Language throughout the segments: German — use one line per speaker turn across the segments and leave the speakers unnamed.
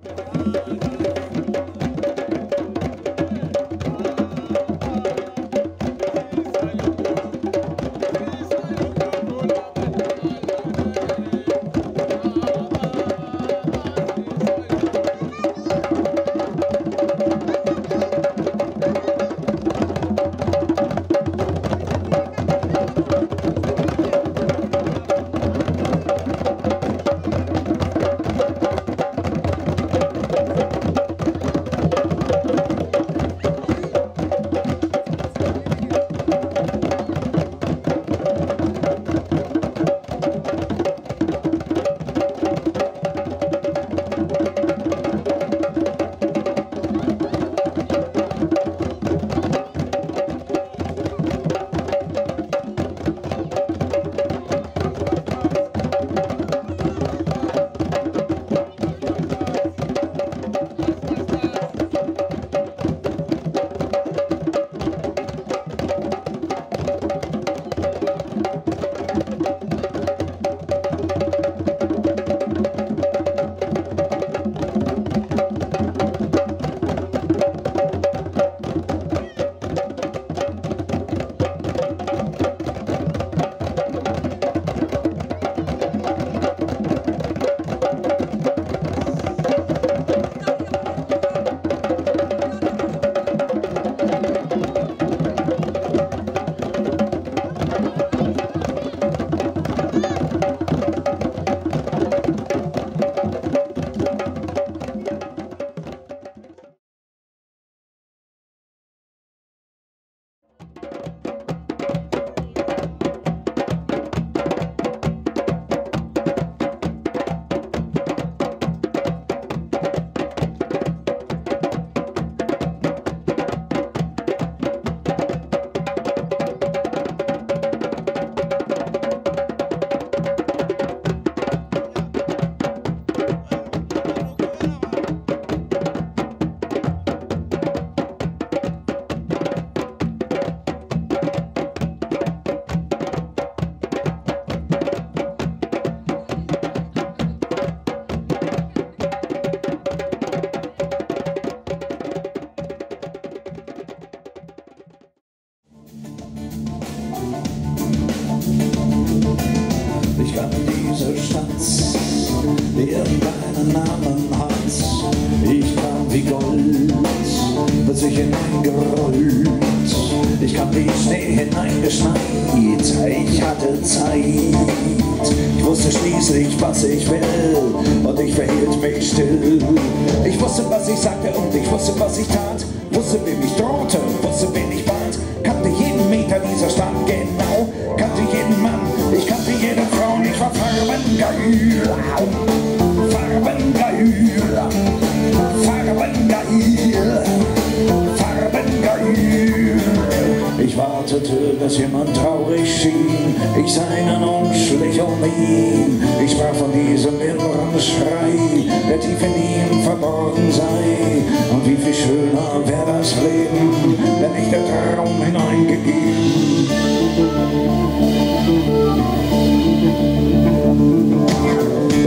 Ich wird sich hineingerollt. Ich kam wie Schnee hineingeschneit, ich hatte Zeit. Ich wusste schließlich, was ich will, und ich verhielt mich still. Ich wusste, was ich sagte, und ich wusste, was ich tat. Wusste, wem ich drohte, wusste, wen ich bat. Kannte jeden Meter dieser Stadt genau, kannte jeden Mann, ich kannte jede Frau, und ich war farbengeil. Wartete, bis jemand traurig schien. Ich sah ihn und schlich um ihn. Ich sprach von diesem inneren Schrei, der tief in ihm verborgen sei. Und wie viel schöner wäre das Leben, wenn ich der Traum hineingegeben.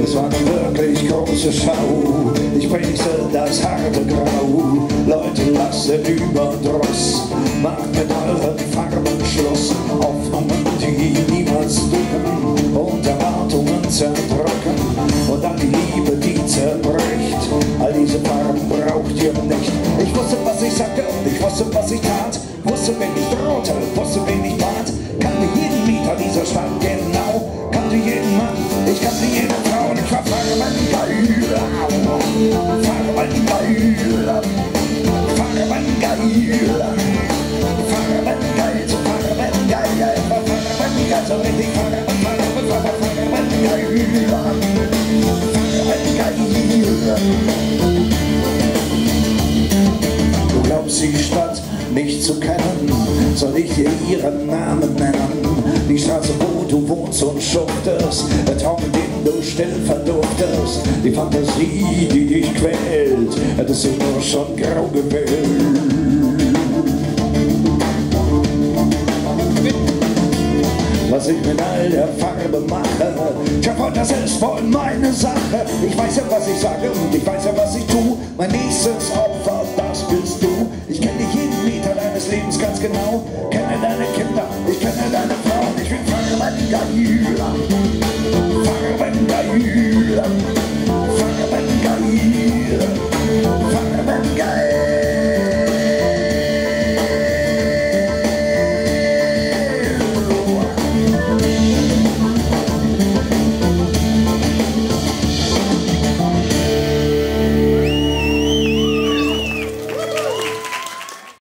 Es war eine wirklich große Schau. Ich preise das harte Grau. Leute, den Überdruss. Macht mit euren diese Farben braucht ihr nicht. Ich wusste, was ich sagte und ich wusste, was ich tat. Wusste, wen ich drohte, wusste, wen ich bat. Kannte jeden Mieter dieser Stadt genau. Kannte jeden Mann, ich kannte jede Frau und ich war farbengeil. Farbengeil. Farbengeil. Farbengeil, so farbengeil. Ich war farbengeil, so richtig farben, Die Stadt nicht zu kennen, soll ich dir ihren Namen nennen? Die Straße, wo du wohnst und schuftest, der Traum, in dem du still verdurftest, die Fantasie, die dich quält, hättest du nur schon grau gewählt. Was ich mit all der Farbe mache. Tja, das ist wohl meine Sache. Ich weiß ja, was ich sage und ich weiß ja, was ich tue. Mein nächstes Opfer, que não